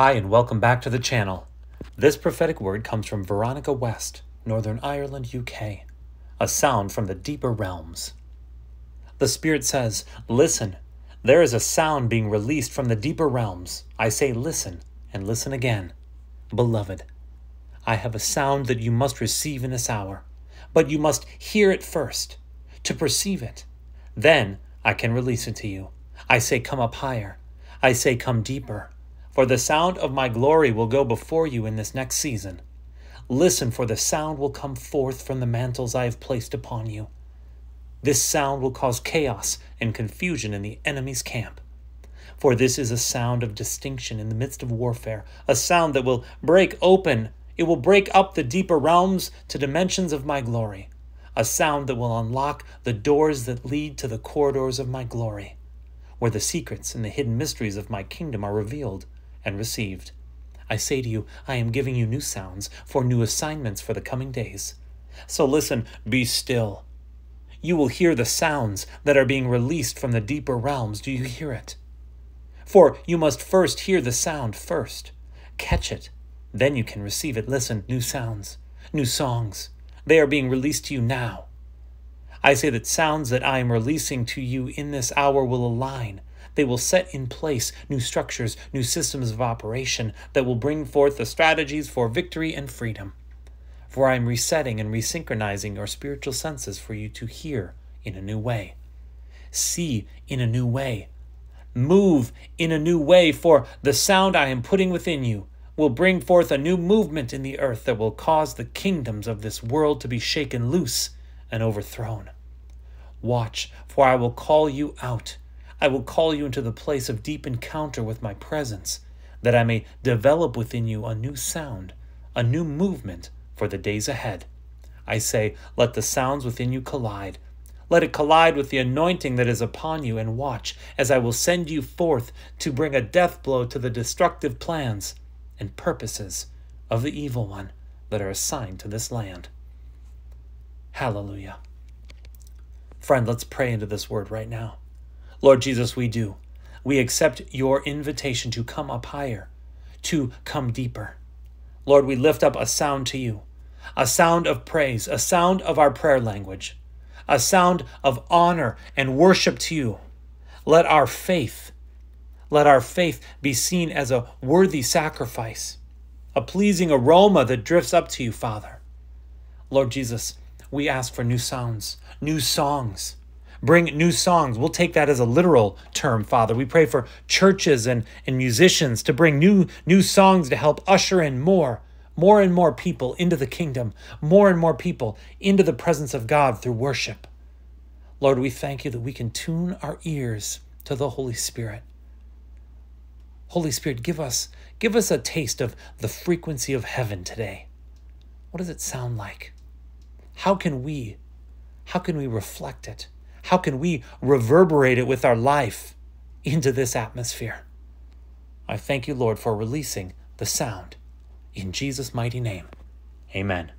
Hi, and welcome back to the channel. This prophetic word comes from Veronika West, Northern Ireland, UK. A sound from the deeper realms. The Spirit says, Listen, there is a sound being released from the deeper realms. I say, Listen, and listen again. Beloved, I have a sound that you must receive in this hour, but you must hear it first to perceive it. Then I can release it to you. I say, Come up higher. I say, Come deeper. For the sound of my glory will go before you in this next season. Listen, for the sound will come forth from the mantles I have placed upon you. This sound will cause chaos and confusion in the enemy's camp. For this is a sound of distinction in the midst of warfare, a sound that will break open, it will break up the deeper realms to dimensions of my glory, a sound that will unlock the doors that lead to the corridors of my glory, where the secrets and the hidden mysteries of my kingdom are revealed and received. I say to you, I am giving you new sounds for new assignments for the coming days. So listen, be still. You will hear the sounds that are being released from the deeper realms. Do you hear it? For you must first hear the sound first, catch it, then you can receive it. Listen, new sounds, new songs. They are being released to you now. I say that sounds that I am releasing to you in this hour will align they will set in place new structures, new systems of operation that will bring forth the strategies for victory and freedom. For I am resetting and resynchronizing your spiritual senses for you to hear in a new way, see in a new way, move in a new way, for the sound I am putting within you will bring forth a new movement in the earth that will cause the kingdoms of this world to be shaken loose and overthrown. Watch, for I will call you out I will call you into the place of deep encounter with my presence, that I may develop within you a new sound, a new movement for the days ahead. I say, let the sounds within you collide. Let it collide with the anointing that is upon you, and watch as I will send you forth to bring a death blow to the destructive plans and purposes of the evil one that are assigned to this land. Hallelujah. Friend, let's pray into this word right now. Lord Jesus, we do. We accept your invitation to come up higher, to come deeper. Lord, we lift up a sound to you, a sound of praise, a sound of our prayer language, a sound of honor and worship to you. Let our faith, let our faith be seen as a worthy sacrifice, a pleasing aroma that drifts up to you, Father. Lord Jesus, we ask for new sounds, new songs, bring new songs. We'll take that as a literal term, Father. We pray for churches and, and musicians to bring new new songs to help usher in more, more and more people into the kingdom, more and more people into the presence of God through worship. Lord, we thank you that we can tune our ears to the Holy Spirit. Holy Spirit, give us give us a taste of the frequency of heaven today. What does it sound like? How can we how can we reflect it? How can we reverberate it with our life into this atmosphere? I thank you, Lord, for releasing the sound. In Jesus' mighty name, amen.